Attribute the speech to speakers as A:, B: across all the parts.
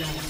A: Blood.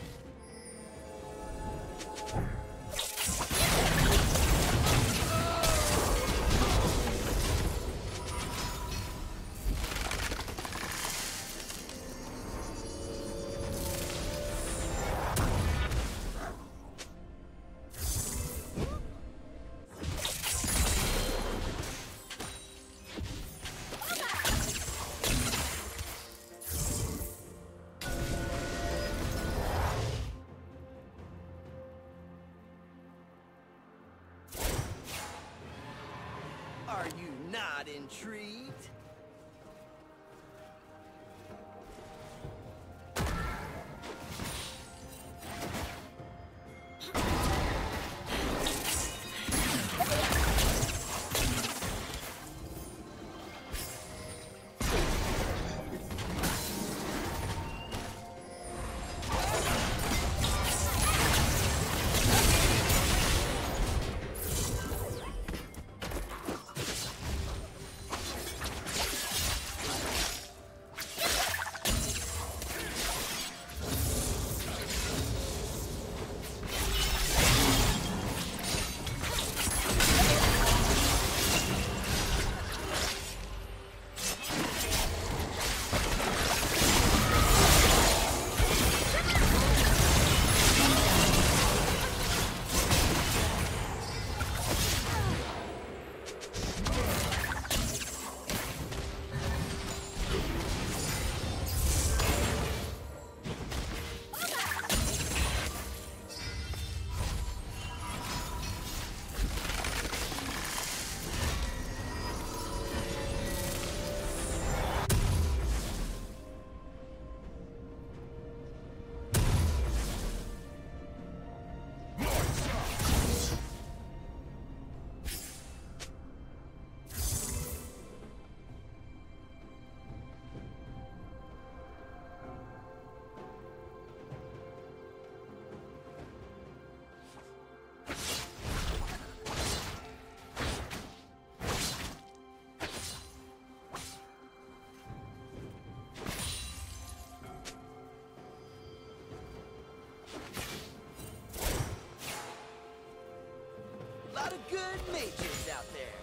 B: good mages out there.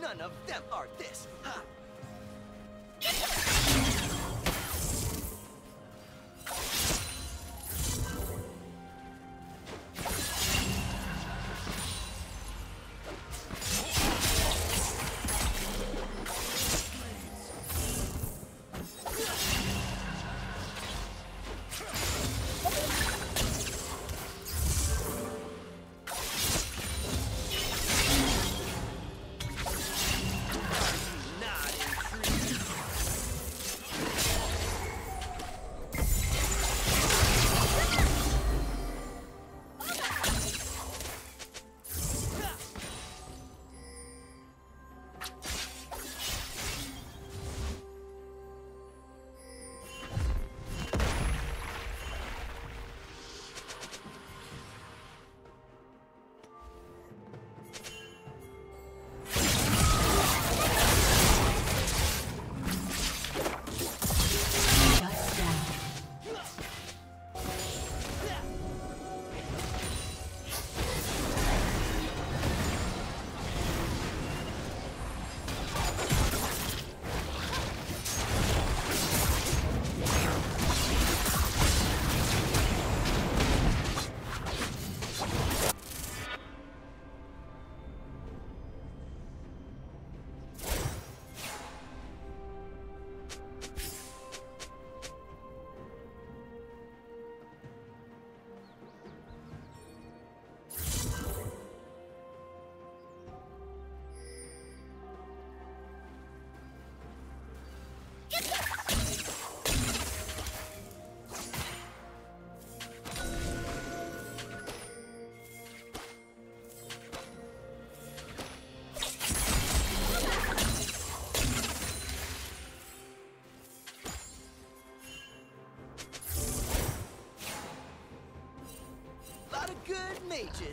B: None of them are this, huh?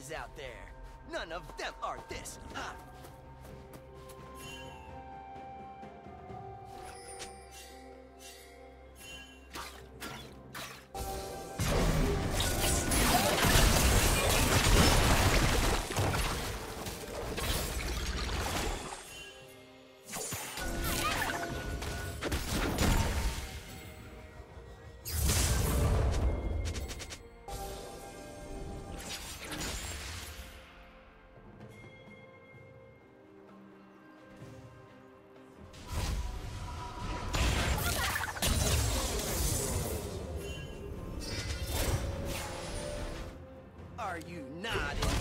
B: Out there. None of them are this. Uh, Are you not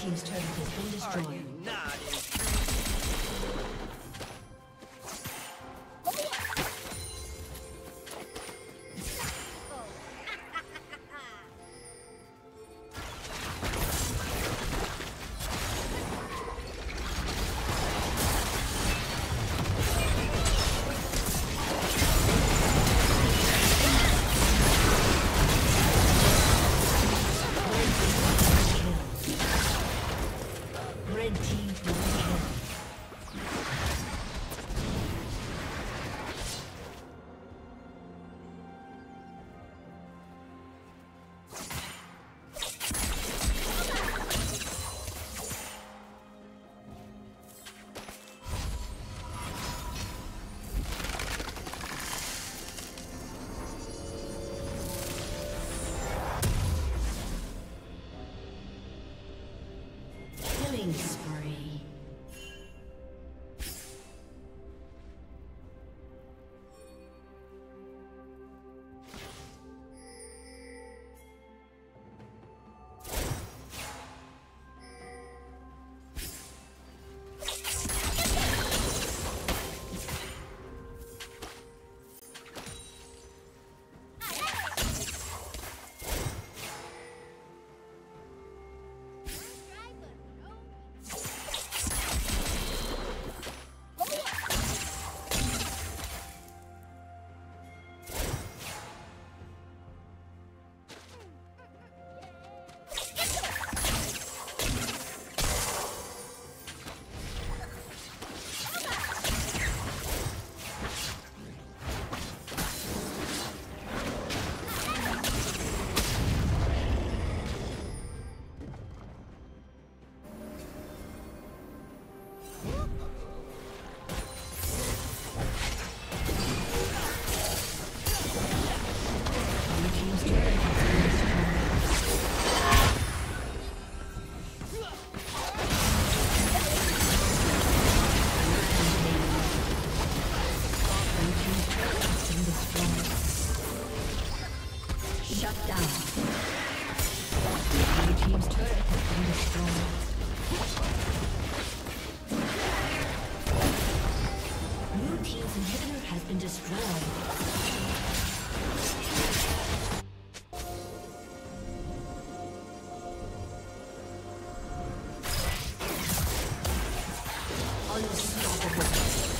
A: Team's turret has been destroyed. Unstoppable.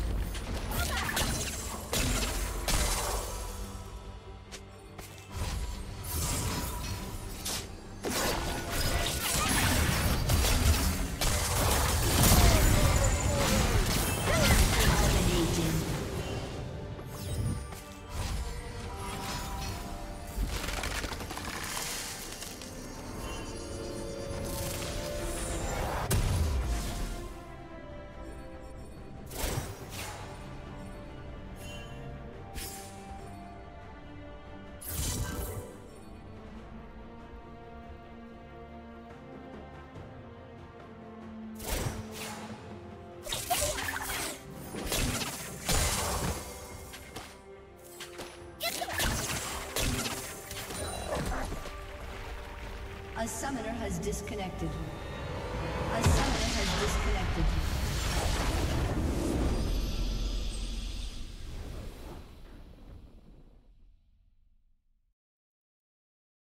A: has disconnected.